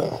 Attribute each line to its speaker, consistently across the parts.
Speaker 1: Okay.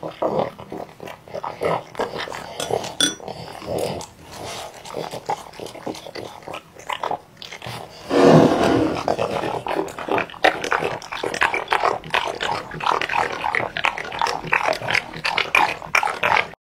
Speaker 1: por favor.